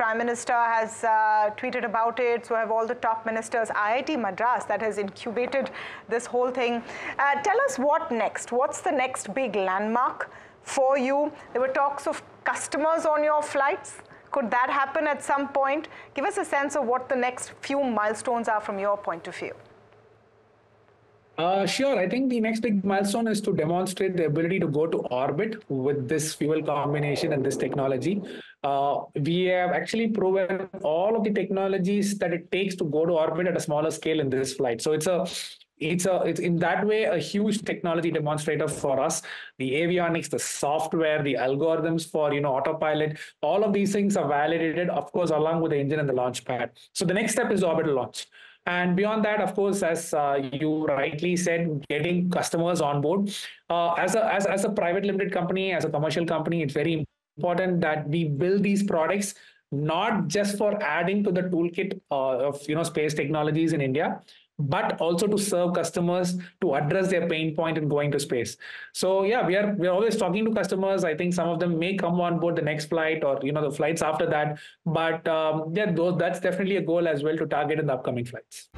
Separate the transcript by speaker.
Speaker 1: Prime Minister has uh, tweeted about it. So have all the top ministers. IIT Madras that has incubated this whole thing. Uh, tell us what next. What's the next big landmark for you? There were talks of customers on your flights. Could that happen at some point? Give us a sense of what the next few milestones are from your point of view.
Speaker 2: Uh, sure. I think the next big milestone is to demonstrate the ability to go to orbit with this fuel combination and this technology. Uh, we have actually proven all of the technologies that it takes to go to orbit at a smaller scale in this flight. So it's a it's a it's in that way a huge technology demonstrator for us the avionics the software the algorithms for you know autopilot all of these things are validated of course along with the engine and the launch pad so the next step is orbital launch and beyond that, of course, as uh, you rightly said, getting customers on board. Uh, as, a, as, as a private limited company, as a commercial company, it's very important that we build these products not just for adding to the toolkit uh, of you know space technologies in India, but also to serve customers to address their pain point in going to space. So yeah we are we're always talking to customers. I think some of them may come on board the next flight or you know the flights after that. But um, yeah those, that's definitely a goal as well to target in the upcoming flights